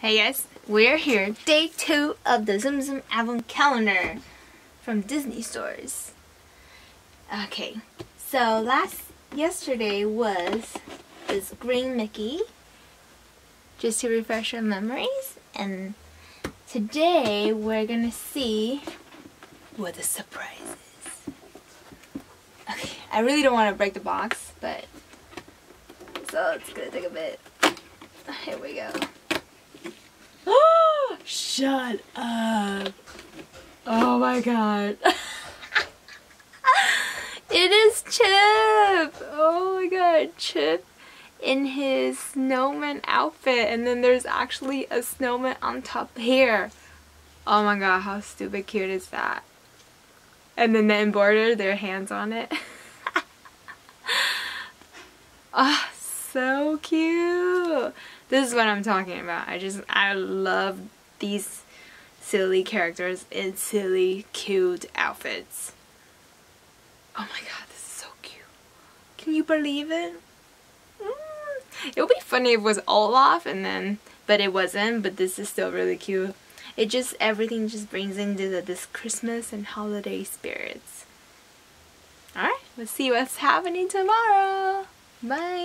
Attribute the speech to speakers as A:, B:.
A: Hey guys, we're here, day two of the Tsum Tsum advent calendar from Disney stores. Okay, so last, yesterday was this green Mickey, just to refresh our memories, and today we're gonna see what the surprise is. Okay, I really don't want to break the box, but, so it's gonna take a bit. Here we go. Shut up. Oh my god. it is Chip. Oh my god, Chip in his snowman outfit and then there's actually a snowman on top here. Oh my god, how stupid cute is that? And then the embroidered, their hands on it. Ah, oh, so cute. This is what I'm talking about. I just, I love these silly characters in silly, cute outfits. Oh my god, this is so cute. Can you believe it? Mm. It would be funny if it was Olaf and then, but it wasn't, but this is still really cute. It just, everything just brings into the, this Christmas and holiday spirits. Alright, let's see what's happening tomorrow. Bye!